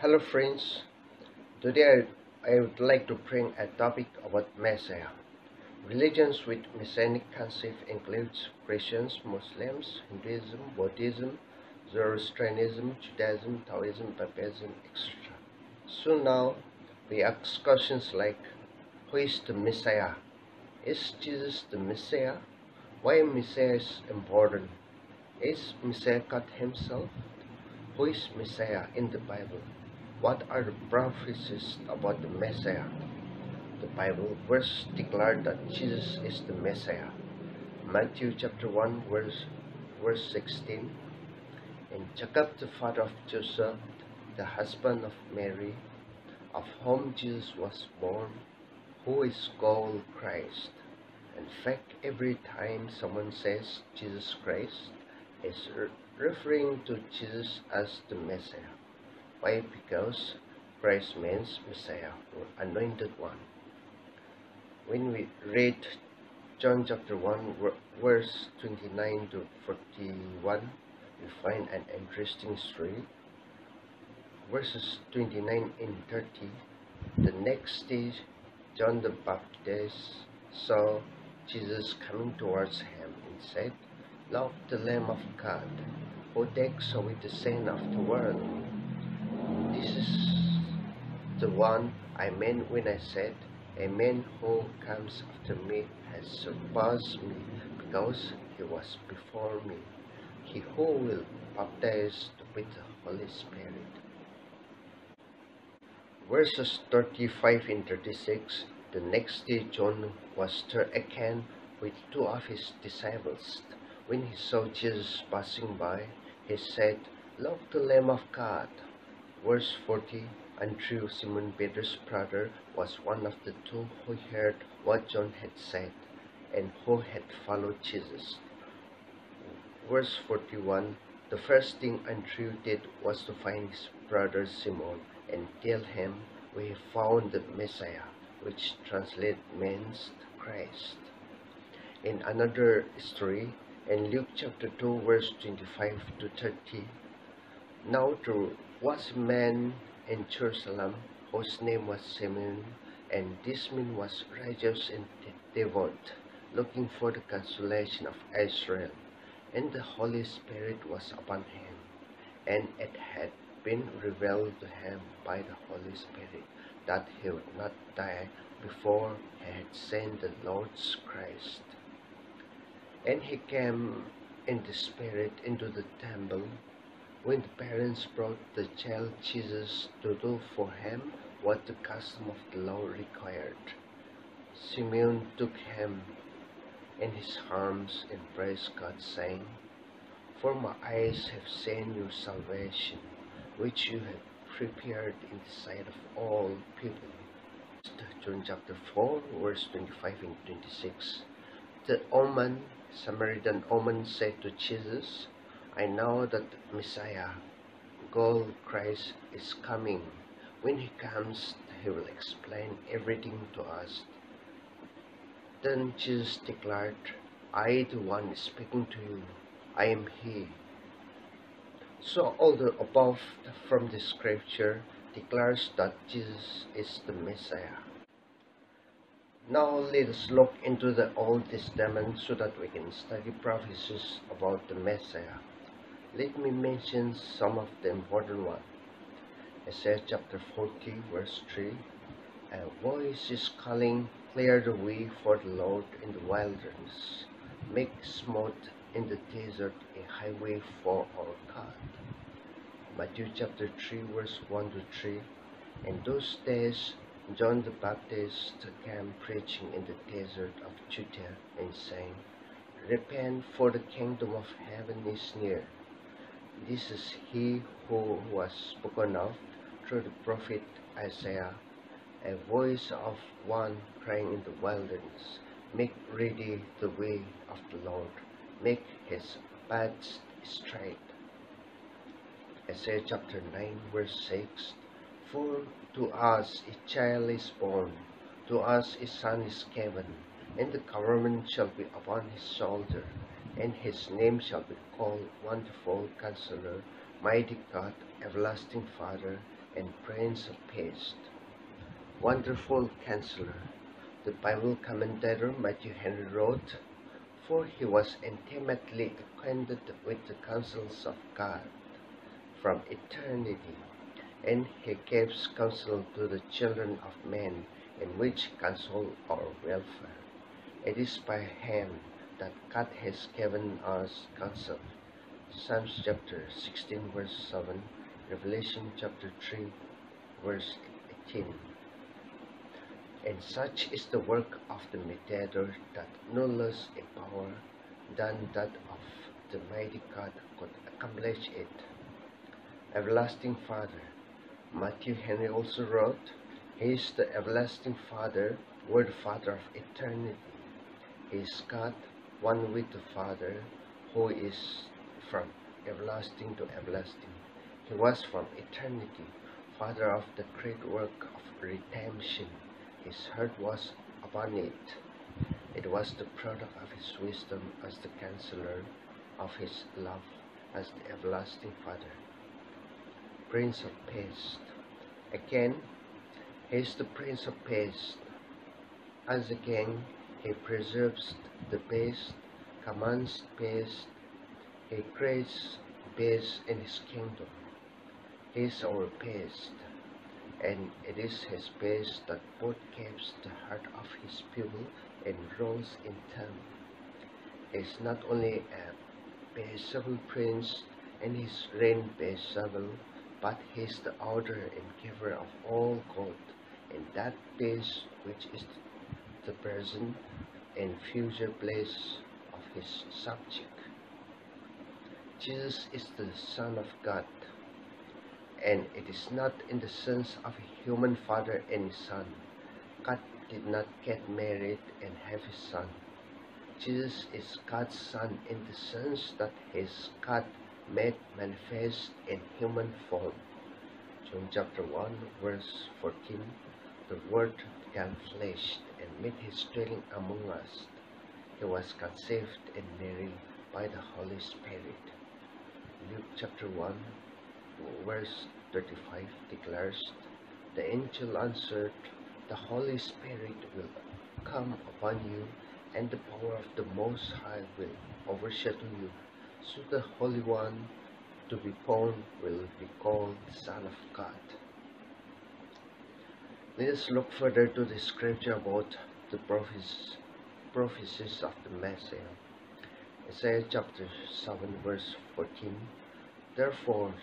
Hello friends, today I, would like to bring a topic about Messiah. Religions with Messianic concept includes Christians, Muslims, Hinduism, Buddhism, Zoroastrianism, Judaism, Taoism, Paganism, etc. So now we ask questions like, who is the Messiah? Is Jesus the Messiah? Why Messiah is important? Is Messiah God himself? Who is Messiah in the Bible? What are the prophecies about the Messiah? The Bible verse declared that Jesus is the Messiah. Matthew chapter 1 verse, verse 16 And Jacob the father of Joseph, the husband of Mary, of whom Jesus was born, who is called Christ. In fact, every time someone says Jesus Christ, is referring to Jesus as the Messiah. Why? Because Christ means Messiah anointed one. When we read John chapter 1 verse 29 to 41, we find an interesting story. Verses 29 and 30, the next day John the Baptist saw Jesus coming towards him and said, Love the Lamb of God, who takes away the sin of the world. The one I meant when I said, A man who comes after me has surpassed me, because he was before me. He who will baptize with the Holy Spirit. Verses 35 and 36 The next day John was there again with two of his disciples. When he saw Jesus passing by, he said, Look the Lamb of God. Verse 40 Andrew, Simon Peter's brother, was one of the two who heard what John had said and who had followed Jesus. Verse 41 The first thing Andrew did was to find his brother Simon and tell him we found the Messiah, which translates means Christ. In another story, in Luke chapter 2, verse 25 to 30, now there was a man in Jerusalem whose name was Simeon, and this man was righteous and devout, looking for the consolation of Israel. And the Holy Spirit was upon him, and it had been revealed to him by the Holy Spirit that he would not die before he had seen the Lord's Christ. And he came in the Spirit into the temple when the parents brought the child Jesus to do for him what the custom of the law required. Simeon took him in his arms and praised God, saying, For my eyes have seen your salvation, which you have prepared in the sight of all people. John chapter 4, verse 25 and 26. The woman, Samaritan woman, said to Jesus, I know that Messiah, God Christ, is coming. When he comes, he will explain everything to us. Then Jesus declared, I, the one speaking to you, I am he. So all the above from the scripture declares that Jesus is the Messiah. Now let us look into the Old Testament so that we can study prophecies about the Messiah. Let me mention some of the important ones. Isaiah chapter 40 verse 3 A voice is calling, clear the way for the Lord in the wilderness. Make smooth in the desert a highway for our God. Matthew chapter 3 verse 1 to 3 In those days John the Baptist came preaching in the desert of Judea and saying, Repent for the kingdom of heaven is near. This is he who was spoken of through the prophet Isaiah, a voice of one crying in the wilderness, Make ready the way of the Lord, make his paths straight. Isaiah chapter 9 verse 6 For to us a child is born, to us a son is given, and the government shall be upon his shoulder, and his name shall be called Wonderful Counselor, Mighty God, Everlasting Father, and Prince of Peace. Wonderful Counselor, the Bible commentator Matthew Henry wrote, For he was intimately acquainted with the counsels of God from eternity, and he gives counsel to the children of men in which counsel our welfare. It is by him that God has given us counsel. Psalms chapter 16 verse 7, Revelation chapter 3 verse 18. And such is the work of the mediator that no less a power than that of the mighty God could accomplish it. Everlasting Father. Matthew Henry also wrote, He is the everlasting Father, Word Father of eternity. He is God, one with the Father, who is from everlasting to everlasting. He was from eternity, Father of the great work of redemption. His heart was upon it. It was the product of his wisdom as the counselor, of his love as the everlasting Father. Prince of Peace. Again, he is the Prince of Peace. As a he preserves the peace, commands peace, he creates peace in his kingdom. He is our peace, and it is his peace that both keeps the heart of his people and rules in them. He is not only a peaceable prince and his reign peaceable, but he is the order and giver of all good, and that peace which is the present and future place of his subject. Jesus is the Son of God, and it is not in the sense of a human father and son. God did not get married and have a son. Jesus is God's Son in the sense that He is God made manifest in human form. John chapter 1 verse 14 The Word became flesh and made His dwelling among us. He was conceived in Mary by the Holy Spirit. Luke chapter 1 verse 35 declares, The angel answered, The Holy Spirit will come upon you, and the power of the Most High will overshadow you. So the Holy One to be born will be called Son of God. Let us look further to the scripture about the prophecies, prophecies of the Messiah. Isaiah chapter 7 verse 14 Therefore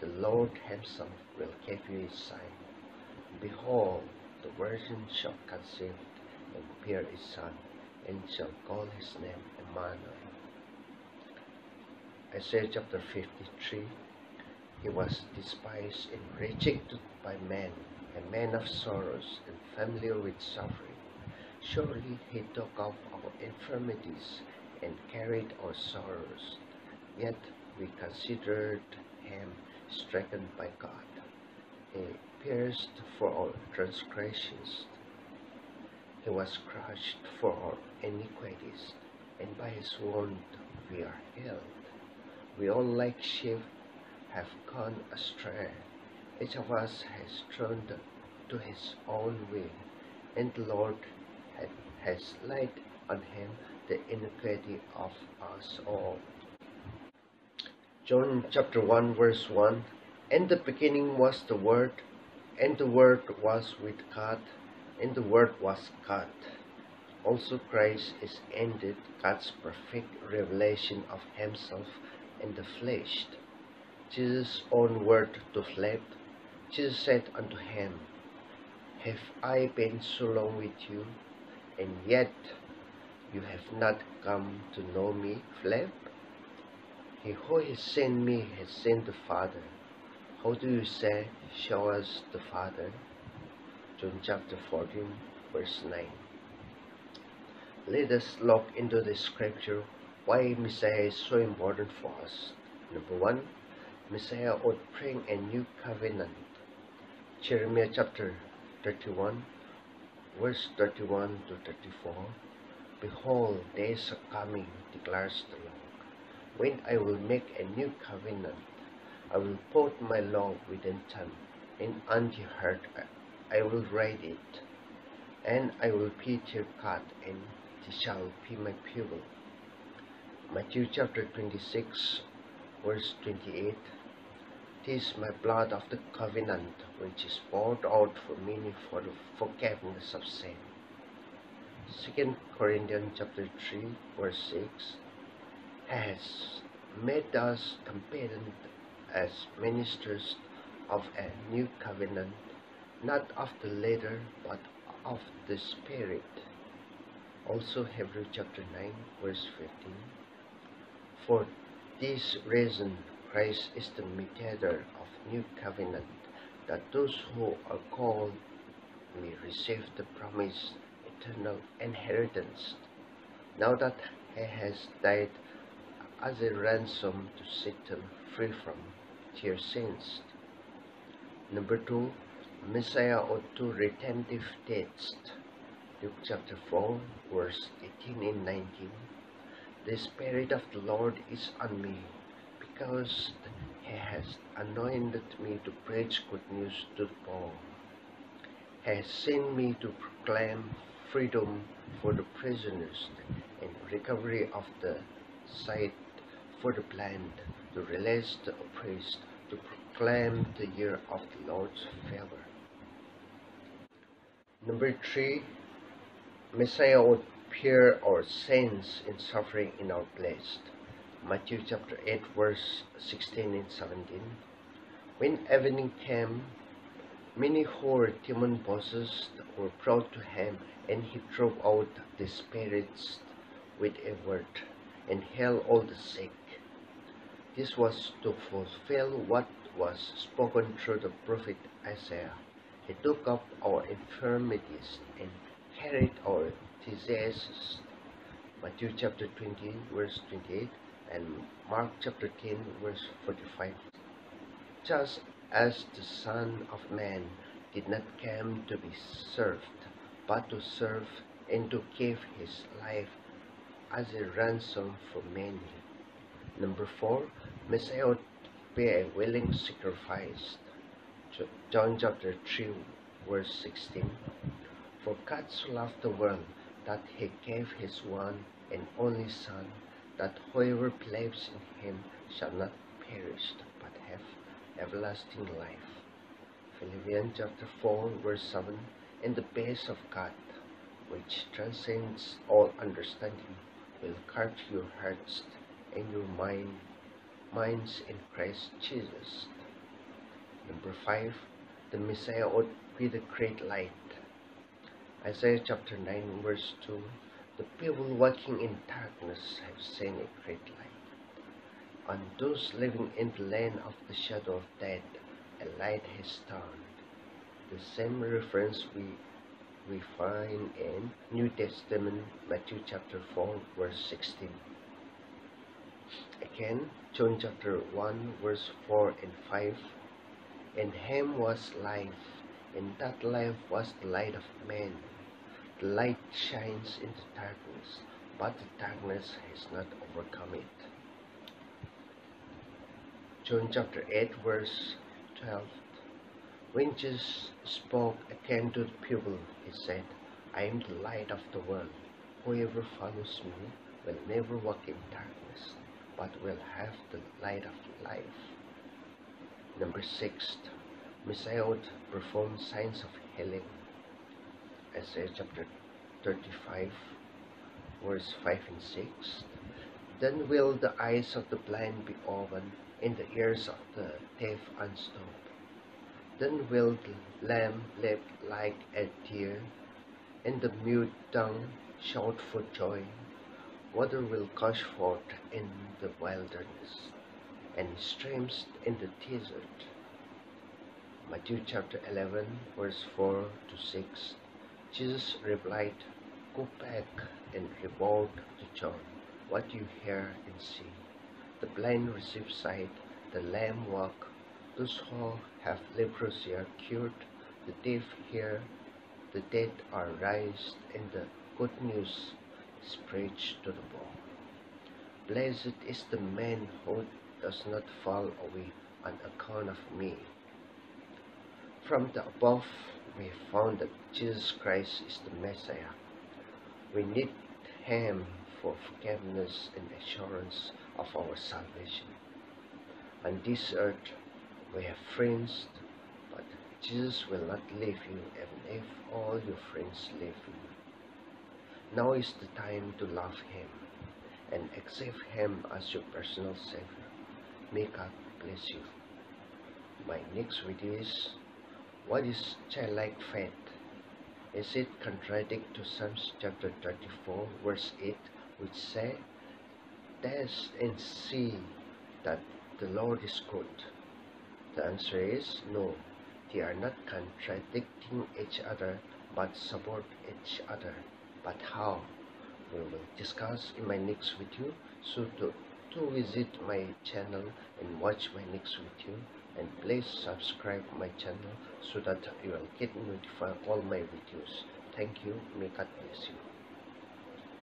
the Lord himself will give you a sign. Behold, the virgin shall conceive and bear a son, and shall call his name Emmanuel. Isaiah chapter 53 He was despised and rejected by men, a man of sorrows and familiar with suffering. Surely he took up our infirmities and carried our sorrows. Yet we considered him stricken by God, he pierced for our transgressions, he was crushed for our iniquities, and by his wound we are healed. We all like sheep have gone astray. Each of us has turned to his own way, and the Lord has laid on him the iniquity of us all. John chapter 1 verse 1 In the beginning was the Word, and the Word was with God, and the Word was God. Also Christ is ended God's perfect revelation of himself in the flesh. Jesus' own word to flesh, Jesus said unto him, Have I been so long with you, and yet you have not come to know me, Philip? He who has sent me has sent the Father. How do you say, Show us the Father? John chapter 14, verse 9. Let us look into the scripture why Messiah is so important for us. Number one, Messiah would bring a new covenant. Jeremiah chapter 31, verse 31 to 34. Behold, days are coming, declares the Lord, when I will make a new covenant. I will put my law within them, in heart I will write it, and I will be their God, and they shall be my people. Matthew chapter 26, verse 28 This is my blood of the covenant, which is poured out for many for the forgiveness of sin. 2 Corinthians chapter 3, verse 6 has made us competent as ministers of a new covenant, not of the letter, but of the Spirit. Also, Hebrew chapter 9, verse 15. For this reason, Christ is the mediator of new covenant, that those who are called may receive the promised eternal inheritance. Now that he has died as a ransom to set them free from their sins. Number two, Messiah or two retentive dates. Luke chapter 4, verse 18 and 19. The Spirit of the Lord is on me, because He has anointed me to preach good news to the poor. He has sent me to proclaim freedom for the prisoners and recovery of the sight for the blind, to release the oppressed, to proclaim the year of the Lord's favor. Number three, Messiah would bear our sins in suffering in our place. Matthew chapter 8, verse 16 and 17. When evening came, many who were demon possessed were brought to him, and he drove out the spirits with a word, and healed all the sick. This was to fulfill what was spoken through the prophet Isaiah. He took up our infirmities and carried our diseases. Matthew chapter 20, verse 28, and Mark chapter 10, verse 45. Just as the Son of Man did not come to be served, but to serve and to give his life as a ransom for many. Number four, Messiah would be a willing sacrifice. John chapter 3, verse 16. For God so loved the world that he gave his one and only Son, that whoever believes in him shall not perish, but have everlasting life. Philippians chapter 4, verse 7. And the peace of God, which transcends all understanding, will guard your hearts and your mind, minds in Christ Jesus. Number 5. The Messiah would be the great light. Isaiah chapter 9 verse 2 The people walking in darkness have seen a great light. On those living in the land of the shadow of death, a light has dawned. The same reference we we find in New Testament Matthew chapter 4 verse 16. Again, John chapter 1, verse 4 and 5. In him was life, and that life was the light of men. Light shines in the darkness, but the darkness has not overcome it. John chapter 8, verse 12. When Jesus spoke again to the people, he said, I am the light of the world. Whoever follows me will never walk in darkness, but will have the light of life. Number six, Messiah would perform signs of healing. Isaiah chapter 35, verse 5 and 6. Then will the eyes of the blind be opened, and the ears of the deaf unstopped. Then will the lamb leap like a deer, and the mute tongue shout for joy. Water will gush forth in the wilderness, and streams in the desert. Matthew chapter 11, verse 4 to 6. Jesus replied, Go back and report to John what you hear and see. The blind receive sight, the lame walk, those who have leprosy are cured, the deaf hear, the dead are raised, and the good news is preached to the poor. Blessed is the man who does not fall away on account of me. from the above, we have found that Jesus Christ is the Messiah. We need Him for forgiveness and assurance of our salvation. On this earth, we have friends, but Jesus will not leave you even if all your friends leave you. Now is the time to love Him and accept Him as your personal Savior. May God bless you. My next video is What is childlike faith? Is it contradict to Psalms chapter 34 verse 8 which say, Test and see that the Lord is good? The answer is no. They are not contradicting each other but support each other. But how? We will discuss in my next video. So to, to visit my channel and watch my next video and please subscribe my channel so that you will get notified all my videos. Thank you. May God bless you.